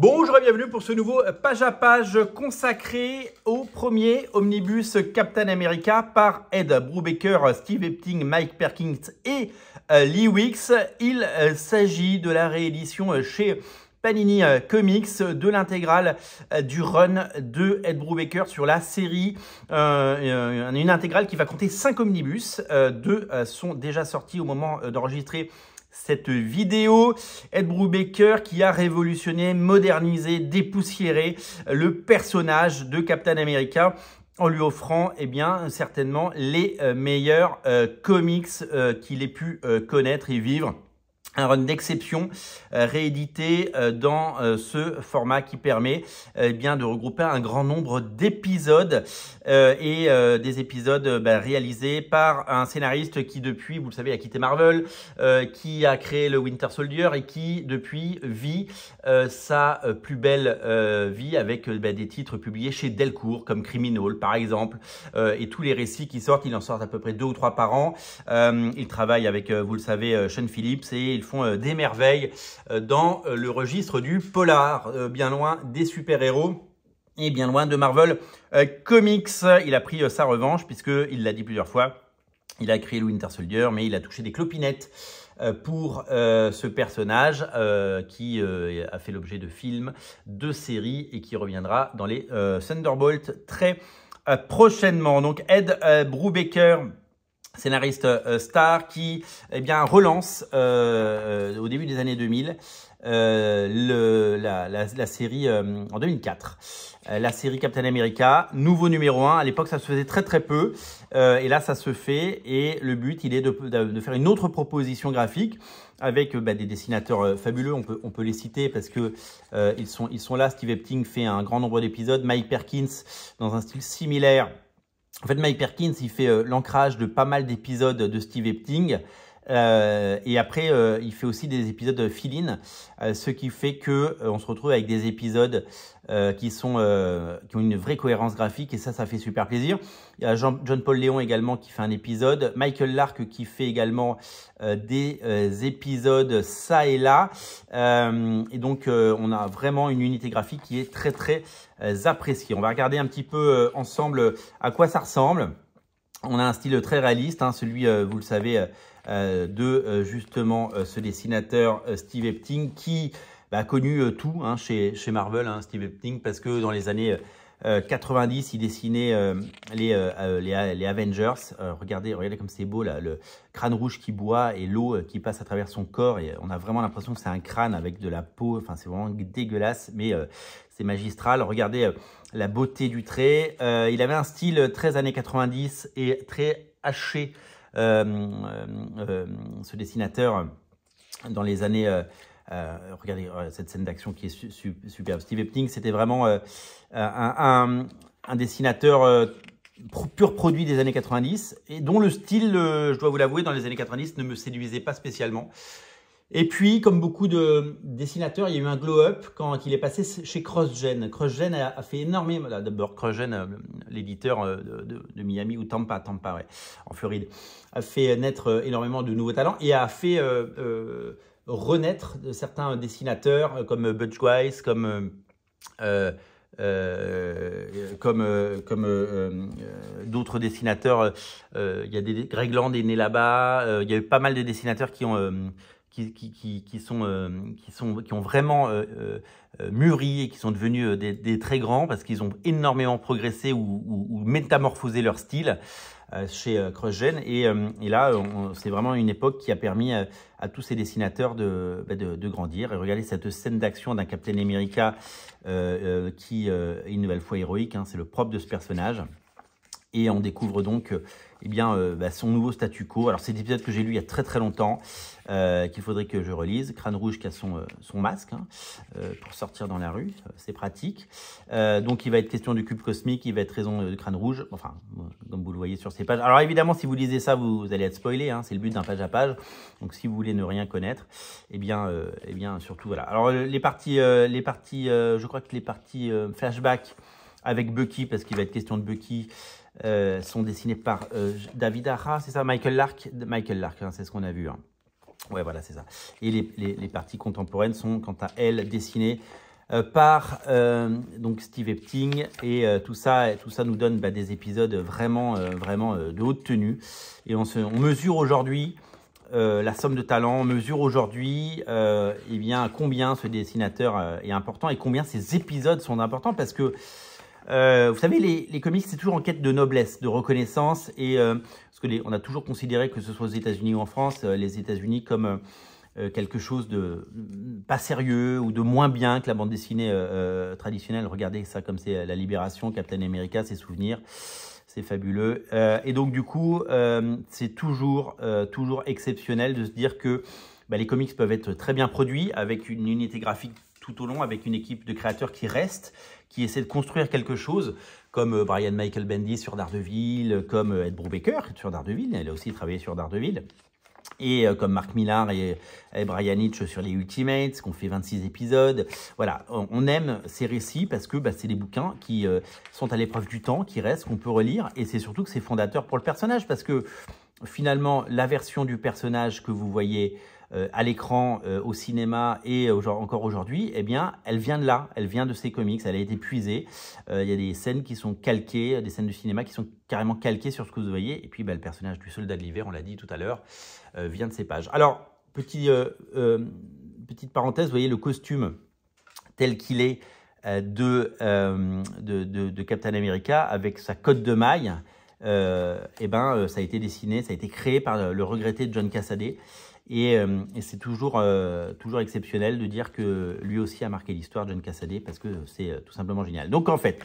Bonjour et bienvenue pour ce nouveau page à page consacré au premier omnibus Captain America par Ed Brubaker, Steve Epting, Mike Perkins et euh, Lee Wicks. Il euh, s'agit de la réédition euh, chez Panini Comics de l'intégrale du run de Ed Brubaker sur la série. une intégrale qui va compter 5 omnibus. deux sont déjà sortis au moment d'enregistrer cette vidéo. Ed Brubaker qui a révolutionné, modernisé, dépoussiéré le personnage de Captain America en lui offrant eh bien certainement les euh, meilleurs euh, comics euh, qu'il ait pu connaître et vivre un run d'exception euh, réédité euh, dans euh, ce format qui permet eh bien de regrouper un grand nombre d'épisodes et des épisodes bah, réalisés par un scénariste qui depuis, vous le savez, a quitté Marvel, qui a créé le Winter Soldier et qui depuis vit sa plus belle vie avec bah, des titres publiés chez Delcourt comme Criminal par exemple et tous les récits qui sortent, il en sort à peu près deux ou trois par an. il travaille avec, vous le savez, Sean Phillips et il font euh, des merveilles euh, dans euh, le registre du polar, bien loin des super-héros et bien loin de Marvel Comics. Il a pris sa revanche puisqu'il l'a dit plusieurs fois. Il a créé le Winter Soldier, mais il a touché des clopinettes pour ce personnage qui a fait l'objet de films, de séries et qui reviendra dans les Thunderbolts très prochainement. Donc Ed Brubaker scénariste euh, star qui eh bien relance euh, euh, au début des années 2000 le, la, la, série en 2004 la série Captain America nouveau numéro 1 à l'époque ça se faisait très très peu. Et là ça se fait. Et le but il est de, de, faire une autre proposition graphique avec bah, des dessinateurs fabuleux. On peut, on peut les citer parce que ils, sont, ils sont là. Steve Epting fait un grand nombre d'épisodes. Mike Perkins dans un style similaire en fait, Mike Perkins, il fait euh, l'ancrage de pas mal d'épisodes de Steve Epting. Euh, et après, euh, il fait aussi des épisodes fill-in, euh, ce qui fait que on se retrouve avec des épisodes qui sont qui ont une vraie cohérence graphique et ça, ça fait super plaisir. Il y a Jean, John Paul Léon également qui fait un épisode, Michael Lark qui fait également des épisodes ça et là. et donc, on a vraiment une unité graphique qui est très très appréciée. On va regarder un petit peu ensemble à quoi ça ressemble. On a un style très réaliste, hein, celui, vous le savez, euh, de euh, justement euh, ce dessinateur Steve Epting qui bah, a connu tout hein, chez, chez Marvel, hein, Steve Epting, parce que dans les années 90, il dessinait les, les, les, Avengers. regardez, regardez comme c'est beau, là, le crâne rouge qui boit et l'eau qui passe à travers son corps. Et on a vraiment l'impression que c'est un crâne avec de la peau. Enfin, c'est vraiment dégueulasse, mais c'est magistral. Regardez la beauté du trait. il avait un style très années 90 et très haché euh, euh, euh, ce dessinateur dans les années... regardez cette scène d'action qui est superbe. Steve Epting, c'était vraiment un, un, dessinateur pur produit des années 90 et dont le style, je dois vous l'avouer, dans les années 90 ne me séduisait pas spécialement. Et puis, comme beaucoup de dessinateurs, il y a eu un glow-up quand il est passé chez CrossGen. CrossGen a, fait énormément, d'abord CrossGen, euh, l'éditeur euh, de, Miami ou Tampa, Tampa, ouais, en Floride, a fait naître euh, énormément de nouveaux talents et a fait renaître certains dessinateurs comme Butch Wise, comme comme, comme d'autres dessinateurs. il y a des Greg Land est né là-bas. il y a eu pas mal de dessinateurs qui ont qui, qui, qui, sont, euh, qui, sont, qui ont vraiment euh, euh, mûri et qui sont devenus des, très grands parce qu'ils ont énormément progressé ou, métamorphosé leur style chez CrossGen. Et, et là, c'est vraiment une époque qui a permis à, tous ces dessinateurs de, bah, de, de, grandir. Et regardez cette scène d'action d'un Captain America qui est une nouvelle fois héroïque. Hein, c'est le propre de ce personnage. Et on découvre donc eh bien, euh, bah, son nouveau statu quo. Alors, c'est l'épisode que j'ai lu il y a très très longtemps, euh, qu'il faudrait que je relise. Crâne Rouge qui a son, euh, son masque hein, pour sortir dans la rue, c'est pratique. donc, il va être question du cube cosmique, il va être raison de Crâne Rouge, enfin, comme vous le voyez sur ces pages. Alors, évidemment, si vous lisez ça, vous, allez être spoilé, hein, c'est le but d'un page à page. Donc, si vous voulez ne rien connaître, eh bien, eh bien surtout, voilà. Alors, les parties, les parties je crois que les parties flashback avec Bucky, parce qu'il va être question de Bucky, euh, sont dessinés par euh, David Ara, c'est ça Michael Lark? Michael Lark, hein, c'est ce qu'on a vu. Hein. Ouais, voilà, c'est ça. Et les, parties contemporaines sont, quant à elles, dessinées par donc Steve Epting et tout ça tout ça nous donne bah, des épisodes vraiment vraiment de haute tenue et on, mesure aujourd'hui la somme de talent, on mesure aujourd'hui eh bien combien ce dessinateur est important et combien ces épisodes sont importants parce que euh, vous savez, les, comics, c'est toujours en quête de noblesse, de reconnaissance, et euh, parce que on a toujours considéré que ce soit aux États-Unis ou en France, euh, les États-Unis comme quelque chose de pas sérieux ou de moins bien que la bande dessinée traditionnelle. Regardez ça comme c'est la Libération, Captain America, ses souvenirs, c'est fabuleux. et donc du coup, c'est toujours toujours exceptionnel de se dire que bah, les comics peuvent être très bien produits avec une unité graphique tout au long, avec une équipe de créateurs qui reste qui essaie de construire quelque chose, comme euh, Brian Michael Bendis sur Daredevil, comme euh, Ed Brubaker sur Daredevil, il a aussi travaillé sur Daredevil, et euh, comme Mark Millar et, Brian Hitch sur les Ultimates, qu'on fait 26 épisodes. Voilà, on, aime ces récits parce que bah, c'est des bouquins qui sont à l'épreuve du temps, qui restent, qu'on peut relire, et c'est surtout que c'est fondateur pour le personnage, parce que finalement, la version du personnage que vous voyez euh, à l'écran, euh, au cinéma et encore aujourd'hui, eh bien, elle vient de là, elle vient de ces comics, elle a été puisée. Euh, il y a des scènes qui sont calquées, des scènes de cinéma qui sont carrément calquées sur ce que vous voyez. Et puis, bah, le personnage du soldat de l'hiver, on l'a dit tout à l'heure, vient de ces pages. Alors, petit, petite parenthèse, vous voyez le costume tel qu'il est de, de, Captain America avec sa cote de maille. eh ben, ça a été dessiné, ça a été créé par le regretté John Cassaday. Euh, et, c'est toujours, euh, toujours exceptionnel de dire que lui aussi a marqué l'histoire, John Cassaday, parce que c'est euh, tout simplement génial. Donc en fait,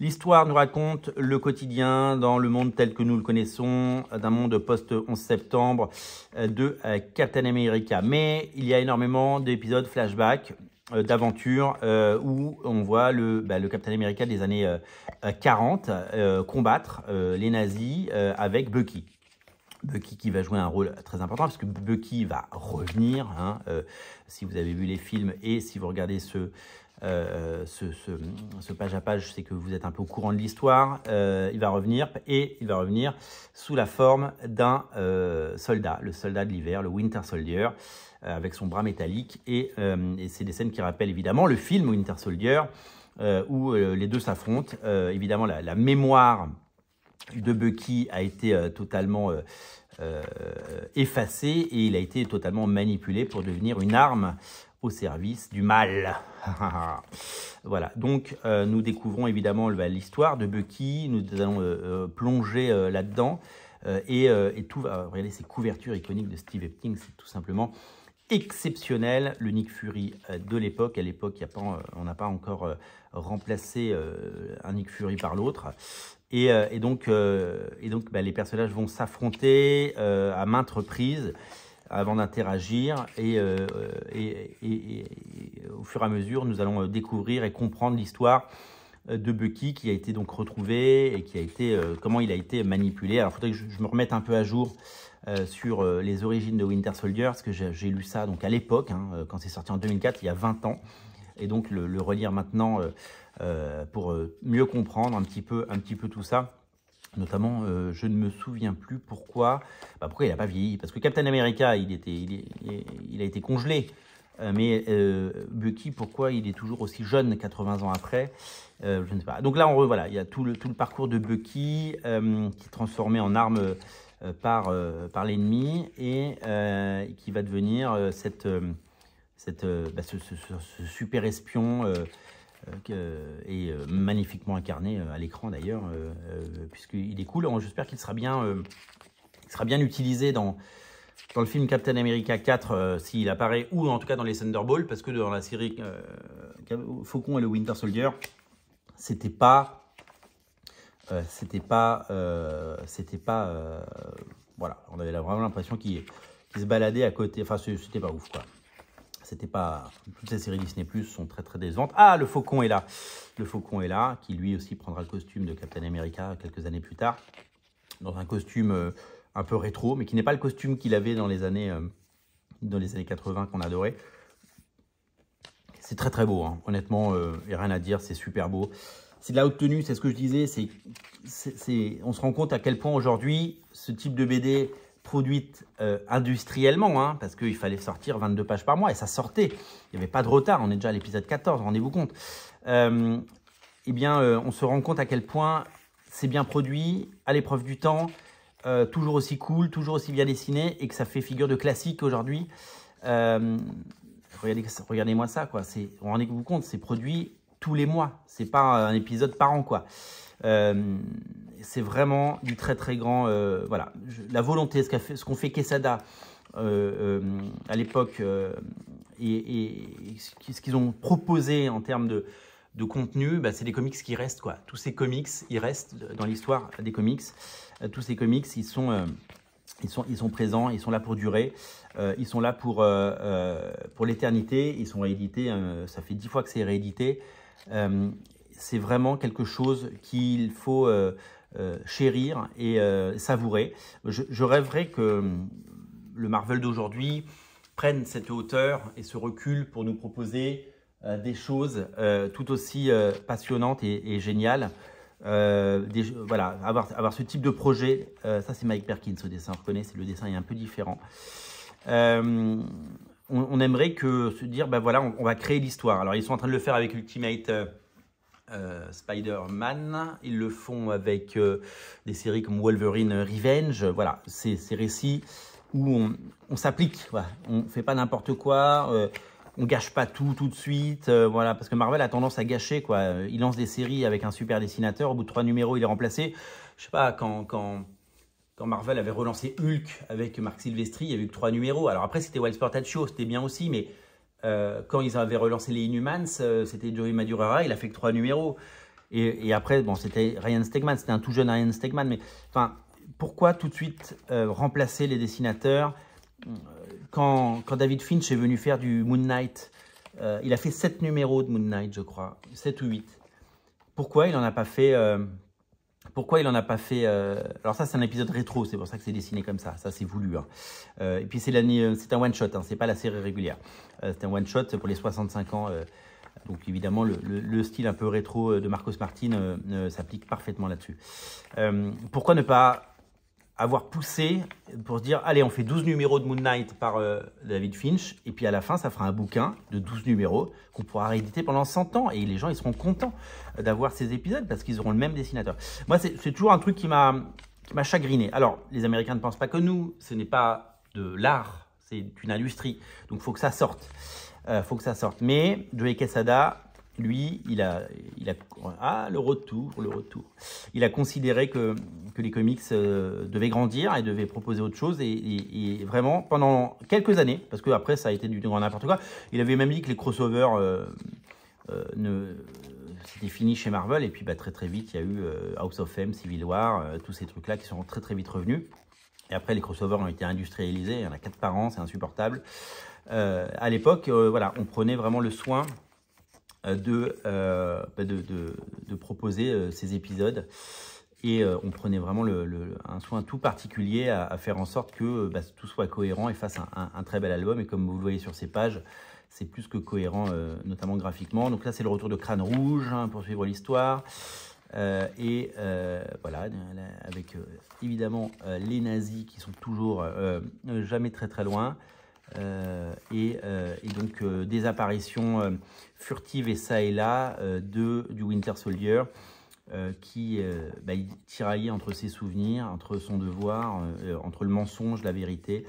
l'histoire nous raconte le quotidien dans le monde tel que nous le connaissons, d'un monde post-11 septembre de Captain America. Mais il y a énormément d'épisodes flashback, d'aventures, où on voit le, bah, le Captain America des années 40 combattre les nazis avec Bucky. Bucky qui va jouer un rôle très important parce que Bucky va revenir. Hein, euh, si vous avez vu les films et si vous regardez ce, euh, ce, page à page, c'est que vous êtes un peu au courant de l'histoire. Euh, il va revenir et il va revenir sous la forme d'un soldat, le soldat de l'hiver, le Winter Soldier, avec son bras métallique. Et, c'est des scènes qui rappellent évidemment le film Winter Soldier où les deux s'affrontent. évidemment, la mémoire de Bucky a été totalement euh, effacé et il a été totalement manipulé pour devenir une arme au service du mal. voilà, donc euh, nous découvrons évidemment bah, l'histoire de Bucky, nous allons euh, plonger là-dedans et, tout va, regardez ces couvertures iconiques de Steve Epting, c'est tout simplement exceptionnel, le Nick Fury de l'époque. À l'époque, on n'a pas encore remplacé un Nick Fury par l'autre. Et, euh, donc, euh, et donc bah, les personnages vont s'affronter euh, à maintes reprises avant d'interagir et, au fur et à mesure, nous allons découvrir et comprendre l'histoire de Bucky qui a été donc retrouvé et qui a été comment il a été manipulé. Alors, il faudrait que je, me remette un peu à jour sur les origines de Winter Soldier parce que j'ai lu ça donc à l'époque, hein, quand c'est sorti en 2004, il y a 20 ans, et donc le relire maintenant euh, pour euh, mieux comprendre un petit peu, un petit peu tout ça. Notamment, euh, je ne me souviens plus pourquoi, bah pourquoi il n'a pas vieilli? Parce que Captain America, il, était, il, a été congelé. mais Bucky, pourquoi il est toujours aussi jeune 80 ans après? Je ne sais pas. Donc là, voilà, il y a tout le, tout le parcours de Bucky qui est transformé en arme par, par l'ennemi et qui va devenir cette, cette, bah, ce, super espion euh, euh, magnifiquement incarné euh, à l'écran d'ailleurs, puisqu'il est cool. J'espère qu'il sera bien, sera bien utilisé dans, dans le film Captain America 4 s'il apparaît, ou en tout cas dans les Thunderbolts, parce que dans la série Faucon et le Winter Soldier, c'était pas... c'était pas... c'était pas... voilà, on avait vraiment l'impression qu'il se baladait à côté. Enfin, c'était pas ouf, quoi. C'était pas. Toutes ces séries Disney Plus sont très très décevantes. Ah, le Faucon est là. Le Faucon est là, qui lui aussi prendra le costume de Captain America quelques années plus tard, dans un costume euh, un peu rétro, mais qui n'est pas le costume qu'il avait dans les années euh, dans les années 80 qu'on adorait. C'est très très beau, hein. honnêtement, il n'y a rien à dire, c'est super beau. C'est de la haute tenue, c'est ce que je disais, c'est, on se rend compte à quel point aujourd'hui ce type de BD produite industriellement, hein, parce qu'il fallait sortir 22 pages par mois, et ça sortait. Il n'y avait pas de retard, on est déjà à l'épisode 14, rendez-vous compte. eh bien, on se rend compte à quel point c'est bien produit, à l'épreuve du temps, toujours aussi cool, toujours aussi bien dessiné, et que ça fait figure de classique aujourd'hui. regardez-moi ça, quoi. Rendez-vous compte, c'est produit tous les mois. C'est pas un épisode par an, quoi. Euh, c'est vraiment du très très grand. Euh, voilà, la volonté, ce qu'ont fait, ce fait Quesada euh, à l'époque et, ce qu'ils ont proposé en termes de, de contenu, bah, c'est des comics qui restent quoi. Tous ces comics, ils restent dans l'histoire des comics. tous ces comics, ils sont ils sont, ils sont présents, ils sont là pour durer, ils sont là pour, pour l'éternité, ils sont réédités, ça fait dix fois que c'est réédité, c'est vraiment quelque chose qu'il faut euh, euh, chérir et savourer. Je, rêverais que le Marvel d'aujourd'hui prenne cette hauteur et ce recul pour nous proposer des choses tout aussi passionnantes et, géniales. voilà, avoir, avoir, ce type de projet, ça c'est Mike Perkins au dessin, on reconnaît, le dessin est un peu différent. On, aimerait que se dire, ben voilà, on, va créer l'histoire. Alors ils sont en train de le faire avec Ultimate euh, Spider-Man. Ils le font avec euh, des séries comme Wolverine Revenge. Voilà, ces récits où on, s'applique. On ne fait pas n'importe quoi. Euh, on gâche pas tout tout de suite. voilà, parce que Marvel a tendance à gâcher. Quoi. Il lance des séries avec un super dessinateur. Au bout de trois numéros, il est remplacé. Je sais pas, quand, quand, quand Marvel avait relancé Hulk avec Marc Silvestri, il y avait eu trois numéros. Alors après, c'était Wild Show, c'était bien aussi, mais euh, quand ils avaient relancé les Inhumans, euh, c'était Joey Madureira, il a fait que trois numéros. Et, après, bon, c'était Ryan Stegman, c'était un tout jeune Ryan Stegman, mais enfin, pourquoi tout de suite euh, remplacer les dessinateurs? Quand, David Finch est venu faire du Moon Knight, il a fait sept numéros de Moon Knight, je crois, sept ou huit. Pourquoi il n'en a pas fait pourquoi il n'en a pas fait euh, Alors ça, c'est un épisode rétro, c'est pour ça que c'est dessiné comme ça. Ça, c'est voulu. Hein. Euh, et puis c'est un one shot, hein, c'est pas la série régulière. Euh, c'est un one shot pour les 65 ans. donc évidemment, le, style un peu rétro de Marcos Martin s'applique parfaitement là-dessus. pourquoi ne pas avoir poussé pour se dire, allez, on fait 12 numéros de Moon Knight par euh, David Finch, et puis à la fin, ça fera un bouquin de 12 numéros qu'on pourra rééditer pendant 100 ans, et les gens, ils seront contents d'avoir ces épisodes parce qu'ils auront le même dessinateur. Moi, c'est toujours un truc qui m'a chagriné. Alors, les Américains ne pensent pas que nous, ce n'est pas de l'art, c'est une industrie, donc il faut que ça sorte. Euh, faut que ça sorte. Mais Joey Quesada, lui, il a, il a, ah, le retour, le retour. Il a considéré que, que les comics euh, devaient grandir et devaient proposer autre chose. Et, vraiment, pendant quelques années, parce qu'après, ça a été du grand n'importe quoi, il avait même dit que les crossovers euh, euh, ne, c'était fini chez Marvel. Et puis, bah, très très vite, il y a eu House of M, Civil War, tous ces trucs-là qui sont très très vite revenus. Et après, les crossovers ont été industrialisés. Il y en a quatre par an, c'est insupportable. à l'époque, voilà, on prenait vraiment le soin euh, euh, bah, de, de, proposer euh, ces épisodes. Et on prenait vraiment le, un soin tout particulier à, faire en sorte que bah, tout soit cohérent et fasse un, très bel album. Et comme vous le voyez sur ces pages, c'est plus que cohérent, notamment graphiquement. Donc là, c'est le retour de Crâne Rouge hein, pour suivre l'histoire. et voilà, avec évidemment les nazis qui sont toujours jamais très très loin. Euh, euh, et, donc euh, des apparitions furtives et ça et là de, du Winter Soldier qui bah, tiraillait entre ses souvenirs, entre son devoir, entre le mensonge, la vérité.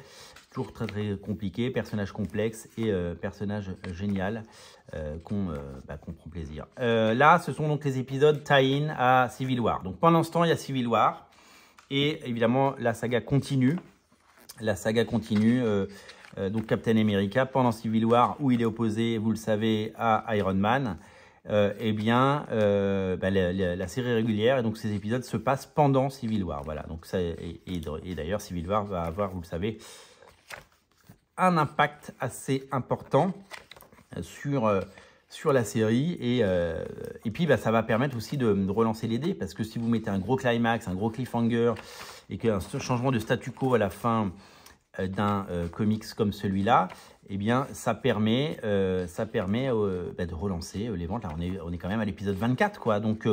Toujours très très compliqué, personnage complexe et personnage génial qu'on bah, prend plaisir. là, ce sont donc les épisodes tie-in à Civil War. Donc pendant ce temps, il y a Civil War et évidemment la saga continue. La saga continue. Donc Captain America, pendant Civil War, où il est opposé, vous le savez, à Iron Man, euh, eh bien, euh, bah, la, série régulière, et donc ces épisodes se passent pendant Civil War. Voilà, donc ça, et, d'ailleurs, Civil War va avoir, vous le savez, un impact assez important sur, sur la série. Et, et puis, bah, ça va permettre aussi de, de, relancer les dés, parce que si vous mettez un gros climax, un gros cliffhanger, et qu'un changement de statu quo à la fin euh, d'un euh, comics comme celui-là, eh bien, ça permet, euh, ça permet euh, bah, de relancer euh, les ventes. Là, on est, on est quand même à l'épisode 24, quoi. Donc,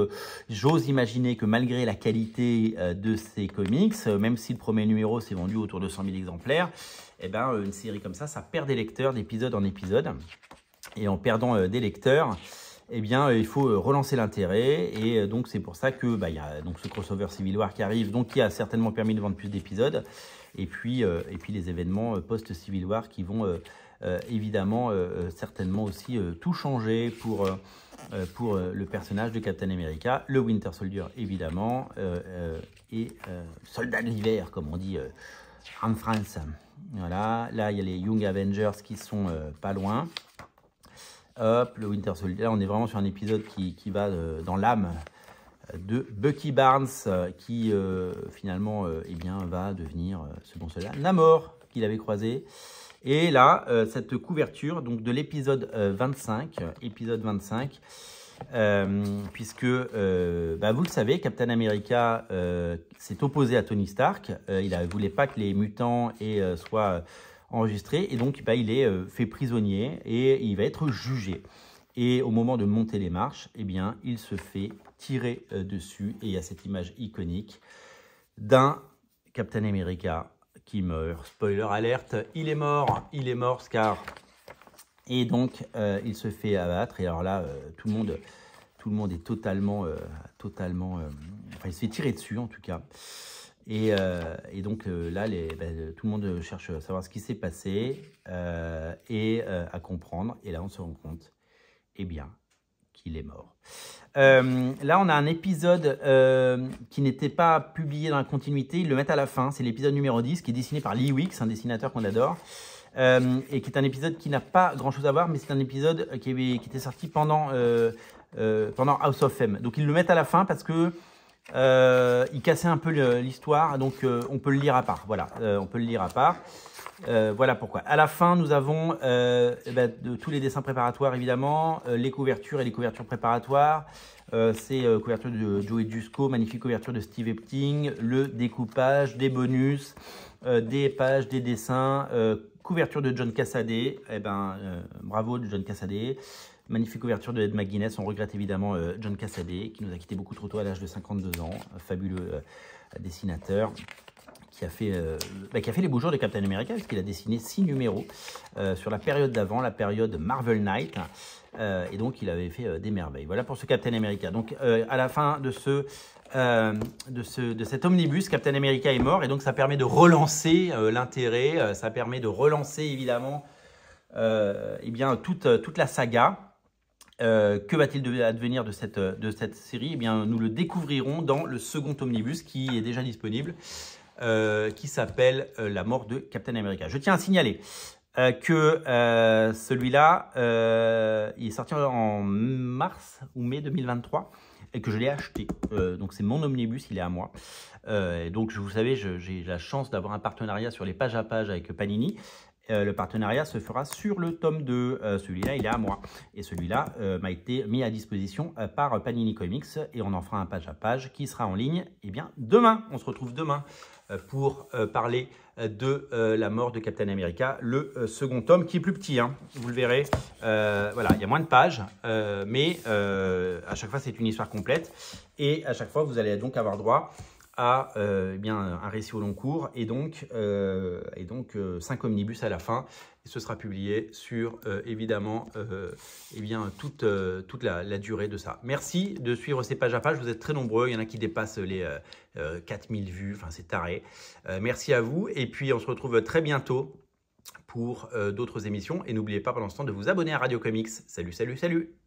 j'ose imaginer que malgré la qualité de ces comics, même si le premier numéro s'est vendu autour de 100 000 exemplaires, eh ben, une série comme ça, ça perd des lecteurs d'épisode en épisode. Et en perdant des lecteurs, eh bien, il faut relancer l'intérêt. Et donc, c'est pour ça que bah, y a donc ce crossover Civil War qui arrive, donc qui a certainement permis de vendre plus d'épisodes. Et puis, et puis les événements post-Civil War qui vont euh, évidemment euh, euh, certainement aussi tout changer pour, pour le personnage de Captain America, le Winter Soldier évidemment, et soldat de l'hiver comme on dit en France. Voilà, là il y a les Young Avengers qui sont pas loin. Hop, le Winter Soldier, là on est vraiment sur un épisode qui, qui va dans l'âme de Bucky Barnes qui finalement eh bien, va devenir ce bon soldat Namor qu'il avait croisé. Et là, euh, cette couverture donc de l'épisode 25, euh, épisode 25, euh, puisque bah, vous le savez, Captain America s'est opposé à Tony Stark. il ne voulait pas que les mutants soient enregistrés et donc bah, il est fait prisonnier et il va être jugé. Et au moment de monter les marches, eh bien, il se fait tirer dessus et il y a cette image iconique d'un Captain America qui meurt. Spoiler alerte, il est mort, il est mort Scar. Et donc, euh, il se fait abattre. Et alors là, euh, tout, le monde, tout le monde est totalement, euh, totalement, enfin, il se fait tirer dessus en tout cas. Et, donc là, ben, tout le monde cherche à savoir ce qui s'est passé et à comprendre. Et là, on se rend compte, eh bien, qu'il est mort. Euh, là, on a un épisode euh, qui n'était pas publié dans la continuité. Ils le mettent à la fin. C'est l'épisode numéro 10 qui est dessiné par Lee Wicks, un dessinateur qu'on adore. Euh, et qui est un épisode qui n'a pas grand-chose à voir, mais c'est un épisode qui, qui, était sorti pendant, pendant House of M. Donc, ils le mettent à la fin parce que il cassait un peu l'histoire. Donc, on peut le lire à part. Voilà, on peut le lire à part. Euh, voilà pourquoi. À la fin, nous avons euh, eh ben, tous les dessins préparatoires, évidemment, euh, les couvertures et les couvertures préparatoires. c'est couverture de Joey Dusco, magnifique couverture de Steve Epting, le découpage, des bonus, des pages, des dessins, couverture de John Cassaday. Eh ben, bravo de John Cassaday. Magnifique couverture de Ed McGuinness. On regrette évidemment John Cassaday, qui nous a quitté beaucoup trop tôt à l'âge de 52 ans. Fabuleux dessinateur qui a fait, euh, bah, qui a fait les beaux jours de Captain America, puisqu'il a dessiné six numéros euh, sur la période d'avant, la période Marvel Knight. Euh, et donc, il avait fait des merveilles. Voilà pour ce Captain America. Donc, à la fin de ce, de, ce, de cet omnibus, Captain America est mort. Et donc, ça permet de relancer l'intérêt. ça permet de relancer, évidemment, eh bien, toute, toute la saga. que va-t-il advenir de cette, de cette série? Eh bien, Nous le découvrirons dans le second omnibus qui est déjà disponible. Euh, qui s'appelle euh, La mort de Captain America. Je tiens à signaler euh, que celui-là, il est sorti en mars ou mai 2023 et que je l'ai acheté. donc c'est mon omnibus, il est à moi. donc vous savez, j'ai la chance d'avoir un partenariat sur les pages à pages avec Panini. le partenariat se fera sur le tome 2. celui-là, il est à moi. Et celui-là m'a été mis à disposition par Panini Comics. Et on en fera un page à page qui sera en ligne eh bien, demain. On se retrouve demain pour euh, parler euh, de la mort de Captain America, le second tome qui est plus petit, hein, vous le verrez. voilà, il y a moins de pages, mais à chaque fois c'est une histoire complète et à chaque fois vous allez donc avoir droit à eh bien, un récit au long cours et donc, et donc cinq omnibus à la fin et ce sera publié sur euh, évidemment euh, eh bien, toute, euh, toute la, durée de ça. Merci de suivre ces pages à pages, vous êtes très nombreux, il y en a qui dépassent les 4000 vues, enfin c'est taré. merci à vous et puis on se retrouve très bientôt pour d'autres émissions et n'oubliez pas pendant ce temps de vous abonner à Radio Comics. Salut, salut, salut